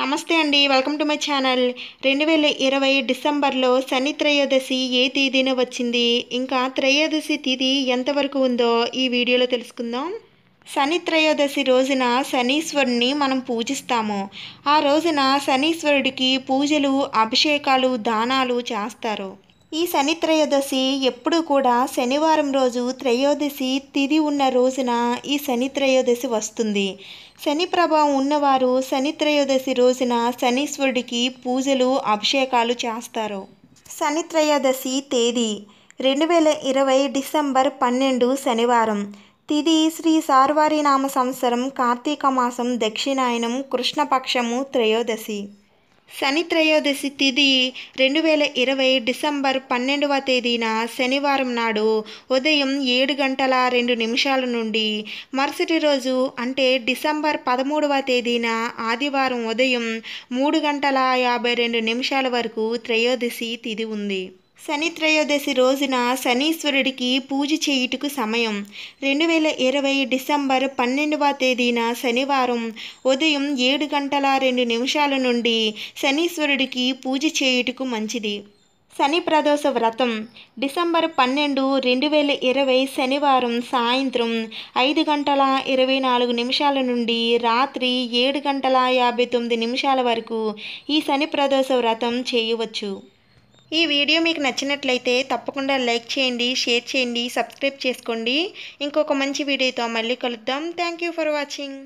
నమస్తే అండి welcome to my channel. రెండు వేల ఇరవై డిసెంబర్లో శని త్రయోదశి ఏ తేదీన వచ్చింది? ఇంకా త్రయోదశి తిథి ఎంతవరకు ఉందో ఈ వీడియోలో తెలుసుకుందాం. శని త్రయోదశి రోజున శనీశ్వరుని మనం పూజిస్తాము. ఆ రోజున శనీశ్వరుడికి పూజలు అభిషేకాలు దానాలు చేస్తారు. ఈ శని త్రయోదశి ఎప్పుడు కూడా శనివారం రోజు త్రయోదశి తిది ఉన్న రోజున ఈ శని త్రయోదశి వస్తుంది. శని ప్రభావం ఉన్నవారు శని త్రయోదశి రోజున శనీశ్వరుడికి పూజలు అభిషేకాలు చేస్తారు. శని త్రయోదశి తేదీ రెండు వేల ఇరవై డిసెంబర్ పన్నెండు శనివారం. తిది శ్రీ సార్వారి నామ సంవత్సరం కార్తీక మాసం దక్షిణాయనం కృష్ణపక్షము త్రయోదశి. శని త్రయోదశి తిథి రెండు వేల ఇరవై డిసెంబర్ పన్నెండవ తేదీన శనివారం నాడు ఉదయం ఏడు గంటల రెండు నిమిషాల నుండి మరుసటి రోజు అంటే డిసెంబర్ పదమూడవ తేదీన ఆదివారం ఉదయం మూడు గంటల యాభై రెండు నిమిషాల వరకు త్రయోదశి తిథి ఉంది. శని త్రయోదశి రోజున శనీశ్వరుడికి పూజ చేయుటకు సమయం. రెండు వేల ఇరవై డిసెంబర్ పన్నెండవ తేదీన శనివారం ఉదయం ఏడు గంటల రెండు నిమిషాల నుండి శనీశ్వరుడికి పూజ చేయుటకు మంచిది. శని ప్రదోష వ్రతం. డిసెంబర్ పన్నెండు రెండు వేల ఇరవై శనివారం సాయంత్రం ఐదు గంటల ఇరవై నాలుగు నిమిషాల నుండి రాత్రి ఏడు గంటల యాభై తొమ్మిది నిమిషాల వరకు ఈ శని ప్రదోష వ్రతం చేయవచ్చు. ఈ వీడియో మీకు నచ్చినట్లయితే తప్పకుండా లైక్ చేయండి షేర్ చేయండి సబ్స్క్రైబ్ చేసుకోండి. ఇంకొక మంచి వీడియోతో మళ్ళీ కలుద్దాం. Thank you for watching.